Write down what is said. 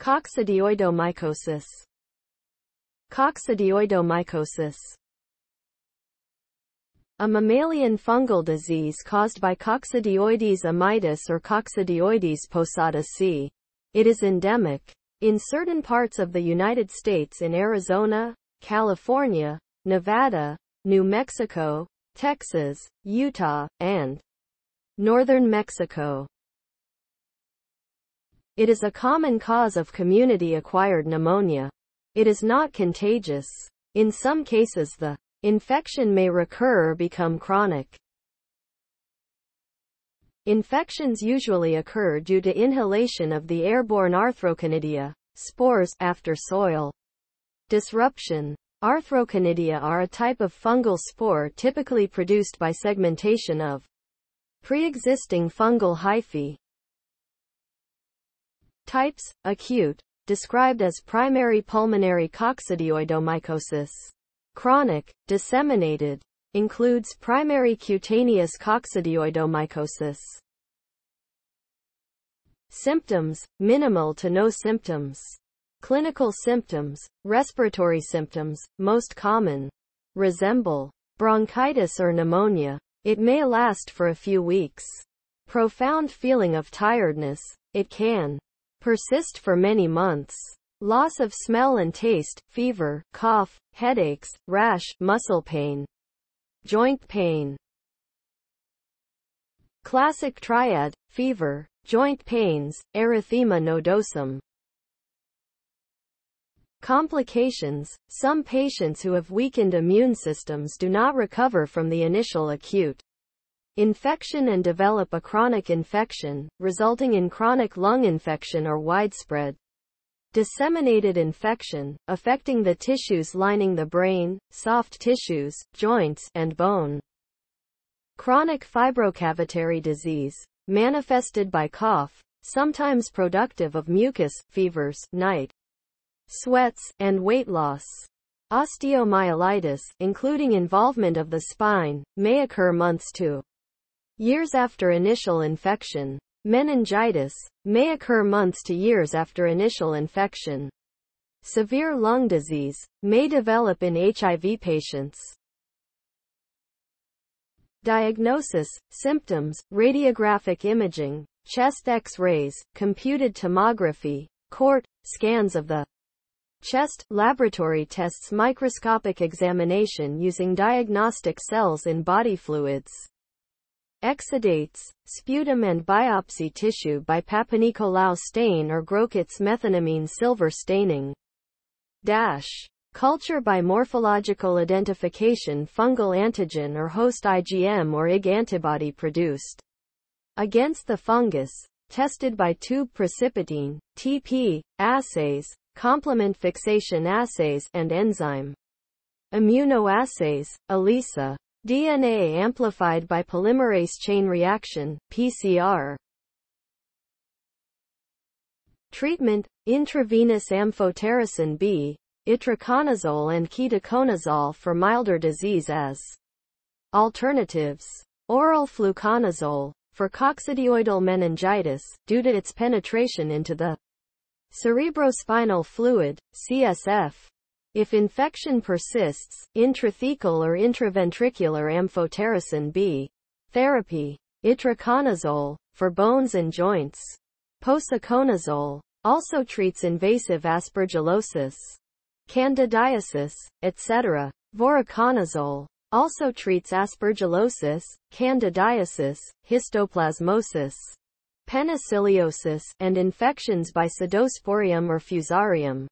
Coccidioidomycosis. Coccidioidomycosis. A mammalian fungal disease caused by Coccidioides immitis or Coccidioides posadasii. It is endemic in certain parts of the United States in Arizona, California, Nevada, New Mexico, Texas, Utah, and northern Mexico. It is a common cause of community-acquired pneumonia. It is not contagious. In some cases the infection may recur or become chronic. Infections usually occur due to inhalation of the airborne arthroconidia, spores, after soil disruption. Arthroconidia are a type of fungal spore typically produced by segmentation of pre-existing fungal hyphae. Types, acute, described as primary pulmonary coccidioidomycosis. Chronic, disseminated, includes primary cutaneous coccidioidomycosis. Symptoms, minimal to no symptoms. Clinical symptoms, respiratory symptoms, most common, resemble bronchitis or pneumonia. It may last for a few weeks. Profound feeling of tiredness. It can persist for many months. Loss of smell and taste, fever, cough, headaches, rash, muscle pain, joint pain. Classic triad, fever, joint pains, erythema nodosum. Complications Some patients who have weakened immune systems do not recover from the initial acute infection and develop a chronic infection, resulting in chronic lung infection or widespread disseminated infection, affecting the tissues lining the brain, soft tissues, joints, and bone. Chronic fibrocavitary disease, manifested by cough, sometimes productive of mucus, fevers, night sweats, and weight loss. Osteomyelitis, including involvement of the spine, may occur months to years after initial infection. Meningitis may occur months to years after initial infection. Severe lung disease may develop in HIV patients. Diagnosis, symptoms, radiographic imaging, chest x-rays, computed tomography, CORT, scans of the chest, laboratory tests microscopic examination using diagnostic cells in body fluids. Exudates, sputum and biopsy tissue by Papanicolaou stain or Grocott's methenamine silver staining. Dash. Culture by morphological identification fungal antigen or host IgM or Ig antibody produced against the fungus, tested by tube precipitin, TP, assays, complement fixation assays, and enzyme immunoassays, ELISA. DNA amplified by polymerase chain reaction, PCR. Treatment, intravenous amphotericin B, itraconazole and ketoconazole for milder disease as alternatives. Oral fluconazole, for coccidioidal meningitis, due to its penetration into the cerebrospinal fluid, CSF, if infection persists, intrathecal or intraventricular amphotericin B therapy, itraconazole, for bones and joints. Posaconazole also treats invasive aspergillosis, candidiasis, etc. Voriconazole also treats aspergillosis, candidiasis, histoplasmosis, penicilliosis, and infections by scedosporium or fusarium.